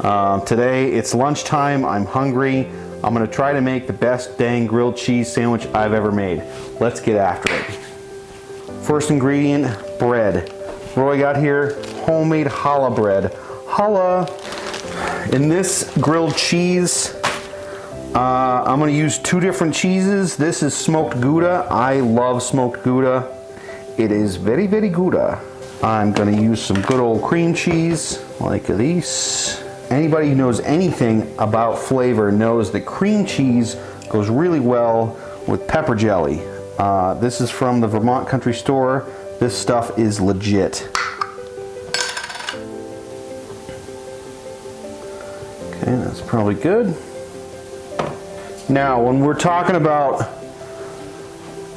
Uh, today it's lunchtime. I'm hungry. I'm gonna try to make the best dang grilled cheese sandwich I've ever made. Let's get after it. First ingredient, bread. I got here? Homemade challah bread. Challah. In this grilled cheese, uh, I'm gonna use two different cheeses. This is smoked Gouda. I love smoked Gouda. It is very, very Gouda. I'm gonna use some good old cream cheese like this. Anybody who knows anything about flavor knows that cream cheese goes really well with pepper jelly. Uh, this is from the Vermont Country Store. This stuff is legit. Okay, that's probably good. Now, when we're talking about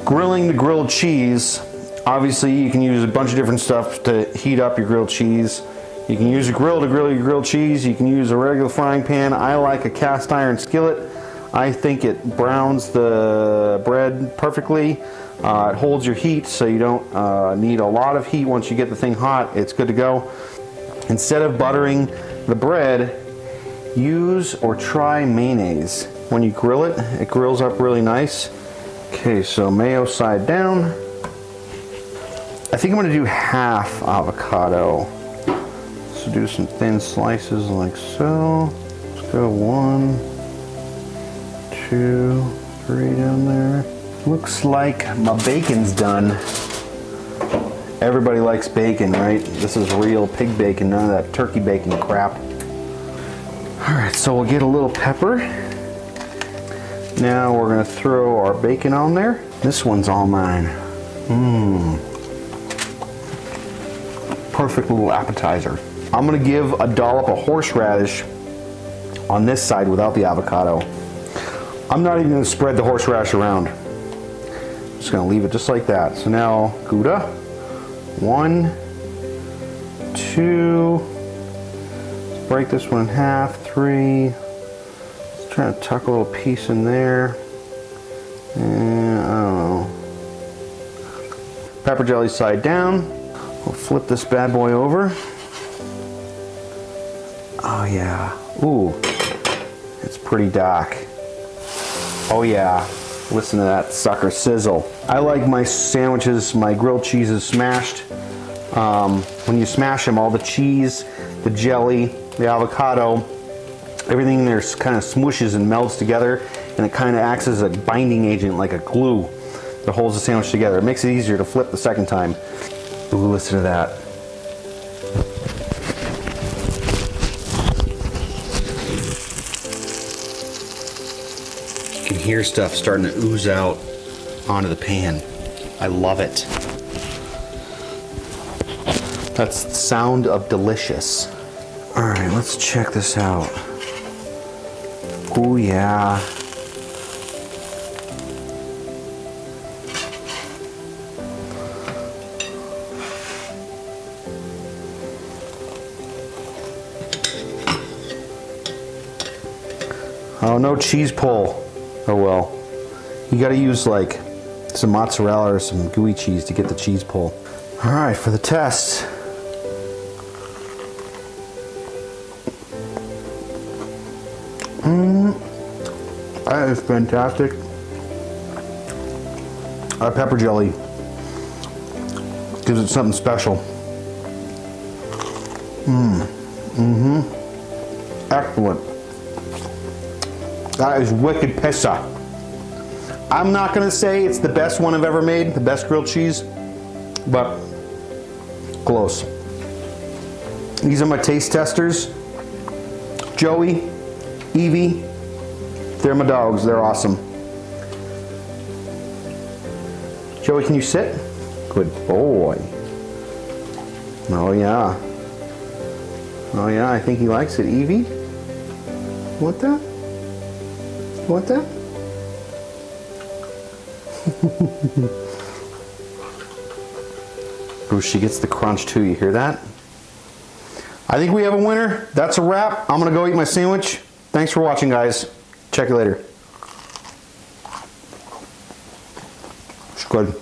grilling the grilled cheese, obviously you can use a bunch of different stuff to heat up your grilled cheese. You can use a grill to grill your grilled cheese. You can use a regular frying pan. I like a cast iron skillet. I think it browns the bread perfectly. Uh, it holds your heat so you don't uh, need a lot of heat once you get the thing hot. It's good to go. Instead of buttering the bread, use or try mayonnaise. When you grill it, it grills up really nice. Okay, so mayo side down. I think I'm gonna do half avocado. So do some thin slices like so. Let's go one, two, three down there. Looks like my bacon's done. Everybody likes bacon, right? This is real pig bacon, none of that turkey bacon crap. All right, so we'll get a little pepper. Now we're gonna throw our bacon on there. This one's all mine. Mmm. Perfect little appetizer. I'm gonna give a dollop of horseradish on this side without the avocado. I'm not even gonna spread the horseradish around. I'm just gonna leave it just like that. So now, Gouda. One, two, let's break this one in half, three, let's try to tuck a little piece in there. And I don't know. Pepper jelly side down. We'll flip this bad boy over. Oh yeah. Ooh, it's pretty dark. Oh yeah. Listen to that sucker sizzle. I like my sandwiches, my grilled cheeses smashed. Um, when you smash them, all the cheese, the jelly, the avocado, everything in there kind of smooshes and melts together and it kind of acts as a binding agent like a glue that holds the sandwich together. It makes it easier to flip the second time. Ooh, listen to that. You can hear stuff starting to ooze out onto the pan. I love it. That's the sound of delicious. All right, let's check this out. Oh yeah. Oh, no cheese pull. Oh well. You gotta use like some mozzarella or some gooey cheese to get the cheese pull. All right, for the test. Mmm, that is fantastic. Our pepper jelly gives it something special. Mmm, mm-hmm, excellent. That is wicked pizza. I'm not gonna say it's the best one I've ever made, the best grilled cheese, but close. These are my taste testers. Joey, Evie, they're my dogs, they're awesome. Joey, can you sit? Good boy. Oh yeah. Oh yeah, I think he likes it. Evie? What that? What that? Bruce, she gets the crunch too. You hear that? I think we have a winner. That's a wrap. I'm to go eat my sandwich. Thanks for watching, guys. Check you later. It's good.